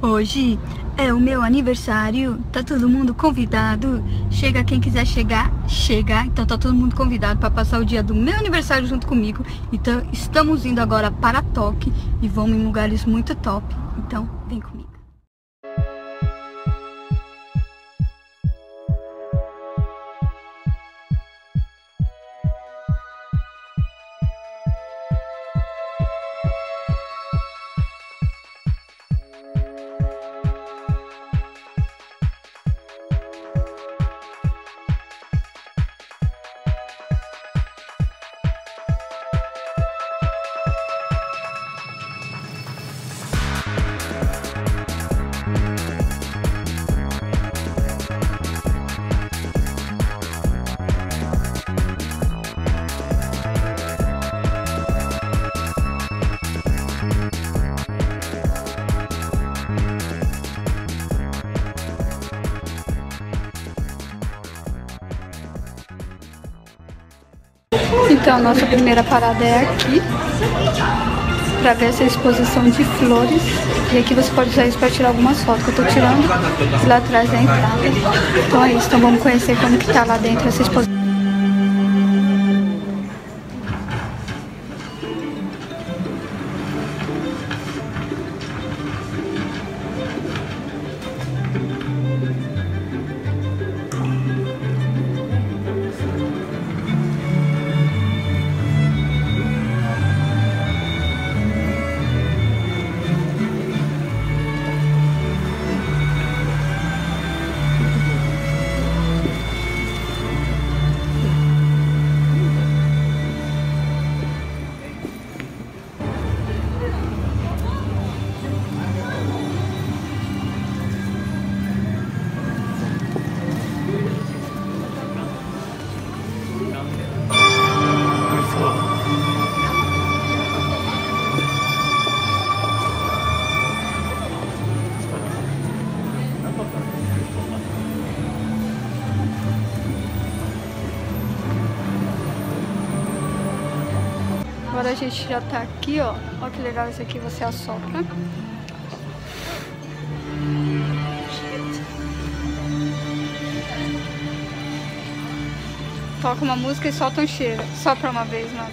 Hoje é o meu aniversário, tá todo mundo convidado. Chega quem quiser chegar, chega. Então tá todo mundo convidado para passar o dia do meu aniversário junto comigo. Então estamos indo agora para Tóquio e vamos em lugares muito top. Então vem comigo. Então, nossa primeira parada é aqui, para ver essa exposição de flores. E aqui você pode usar isso para tirar algumas fotos que eu tô tirando. Lá atrás é a entrada. Então é isso, então vamos conhecer como que tá lá dentro essa exposição. Agora a gente já tá aqui, ó. Olha que legal esse aqui, você assopra. Toca uma música e solta um cheiro. Sopra uma vez, nada.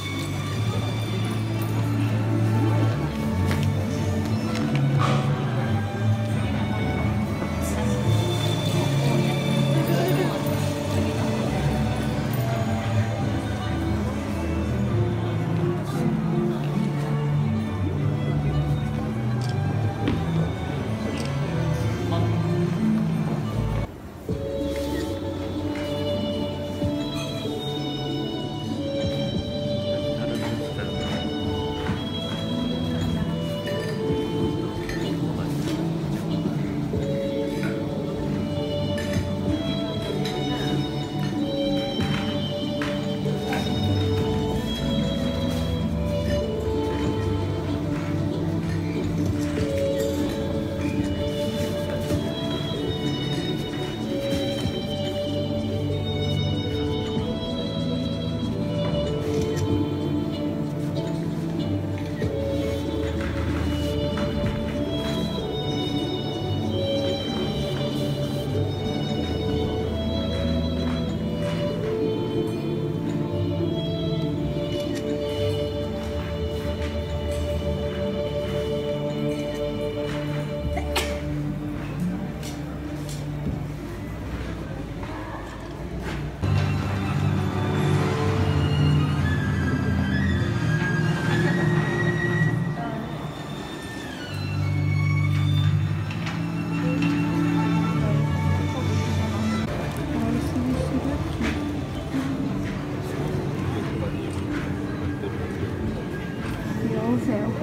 museu.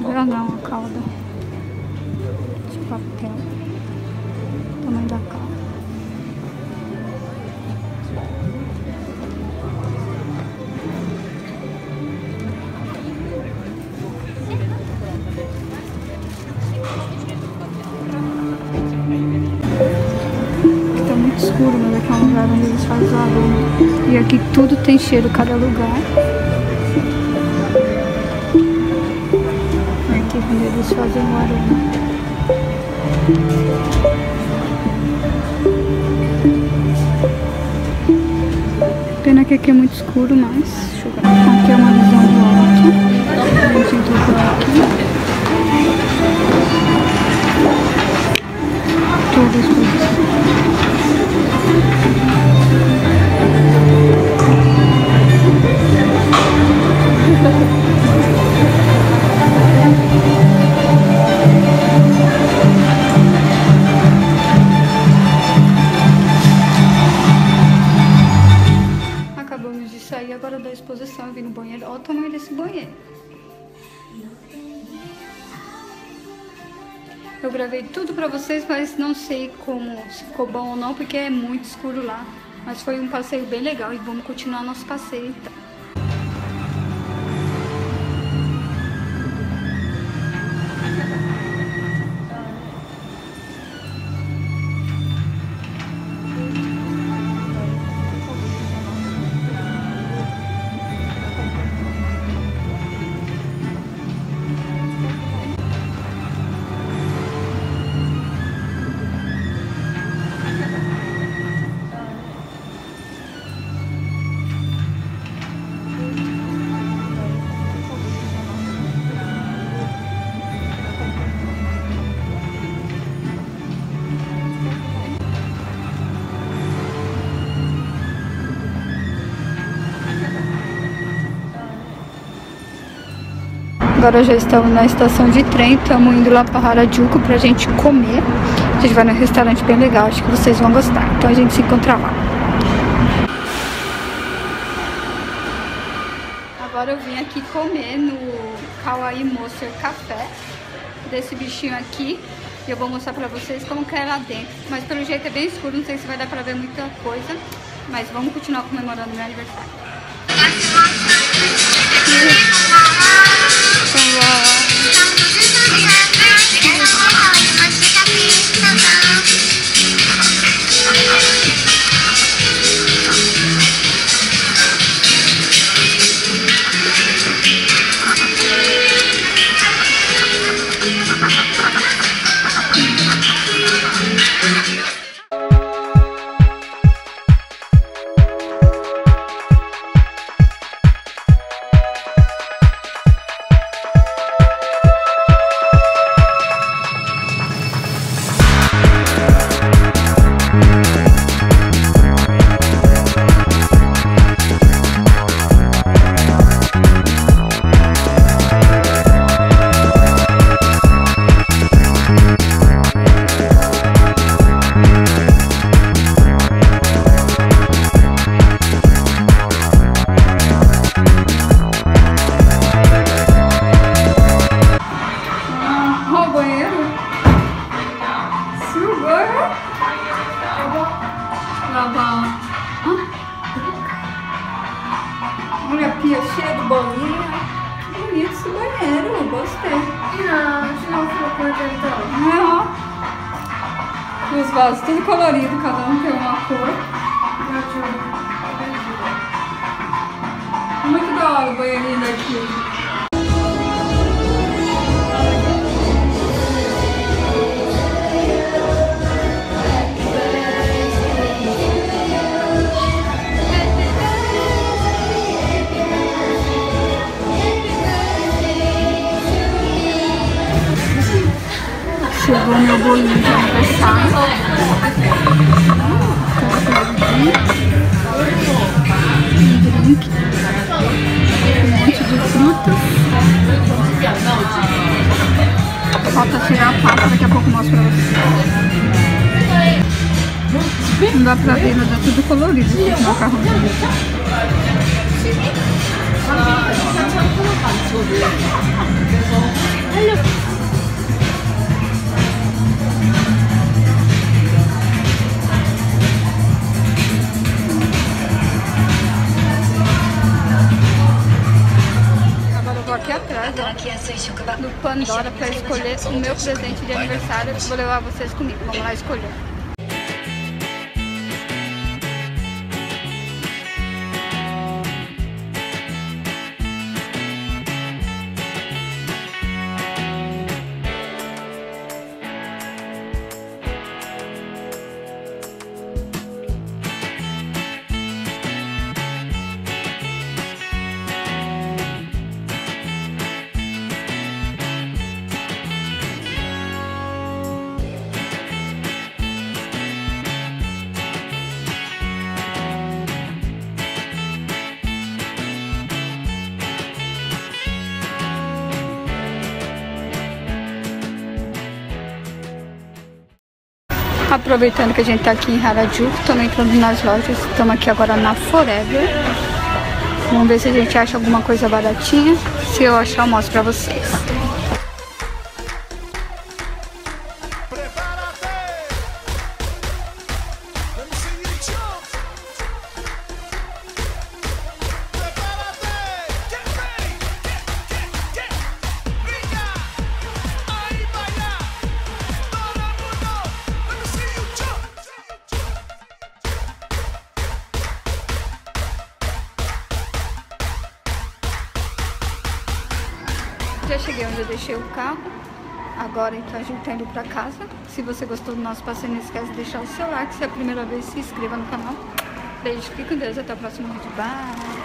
Grandão a cauda de papel. Tamanho da cauda. Tá muito escuro, mas é lugar onde eles fazem o aluno. E aqui tudo tem cheiro, cada lugar. Quando eles fazem o aroma. Pena que aqui é muito escuro, mas aqui é uma visão Eu gravei tudo pra vocês, mas não sei como se ficou bom ou não, porque é muito escuro lá. Mas foi um passeio bem legal e vamos continuar nosso passeio então. Agora já estamos na estação de trem, estamos indo lá para Harajuku pra gente comer. A gente vai num restaurante bem legal, acho que vocês vão gostar. Então a gente se encontra lá. Agora eu vim aqui comer no Kawaii Monster Café, desse bichinho aqui. E eu vou mostrar pra vocês como que é lá dentro. Mas pelo jeito é bem escuro, não sei se vai dar pra ver muita coisa. Mas vamos continuar comemorando meu aniversário. Ó E os vasos tudo colorido, cada um tem uma cor. Muito da hora o banheirinho daqui. Chegou meu bolinho de aniversário. Um drink. Um monte de frutas. Falta tirar a pasta, daqui a pouco mostro pra vocês. Não dá pra ver, mas é tudo colorido esse macarrãozinho. Agora casa, no Pandora, para escolher o meu presente de aniversário. Vou levar vocês comigo. Vamos lá escolher. Aproveitando que a gente tá aqui em Harajuku, estamos entrando nas lojas. Estamos aqui agora na Forever. Vamos ver se a gente acha alguma coisa baratinha. Se eu achar, eu mostro pra vocês. Já cheguei onde eu deixei o carro. Agora então a gente tá indo pra casa. Se você gostou do nosso passeio, não esquece de deixar o seu like. Se é a primeira vez, se inscreva no canal. Beijo, fique com Deus. Até o próximo vídeo. Bye!